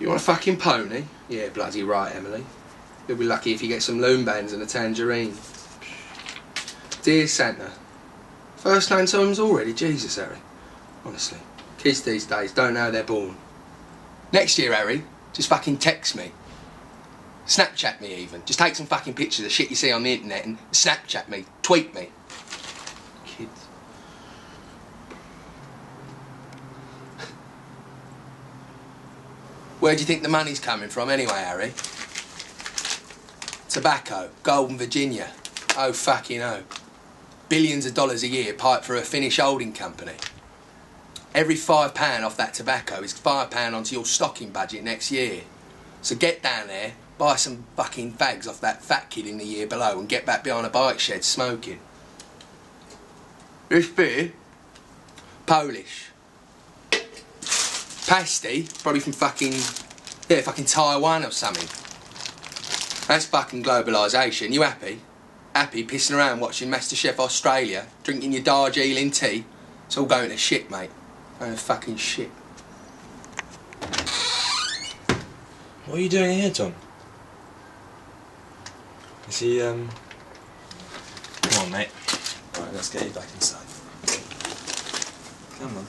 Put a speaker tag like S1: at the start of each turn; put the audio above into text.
S1: You want a fucking pony? Yeah, bloody right, Emily. You'll be lucky if you get some loom bands and a tangerine. Dear Santa, first nine times already? Jesus, Harry. Honestly, kids these days don't know they're born. Next year, Harry, just fucking text me. Snapchat me even. Just take some fucking pictures of shit you see on the internet and Snapchat me. Tweet me. Kids. Where do you think the money's coming from anyway, Harry? Tobacco, Golden Virginia. Oh, fucking oh. Billions of dollars a year piped for a Finnish holding company. Every five pound off that tobacco is five pound onto your stocking budget next year. So get down there, buy some fucking fags off that fat kid in the year below and get back behind a bike shed smoking. This beer? Polish. Pasty? Probably from fucking, yeah, fucking Taiwan or something. That's fucking globalisation. You happy? Happy pissing around watching MasterChef Australia, drinking your Darjeeling tea? It's all going to shit, mate. Going to fucking shit.
S2: What are you doing here, Tom? Is he, um... Come on, mate. Alright, let's get you back inside. Come on.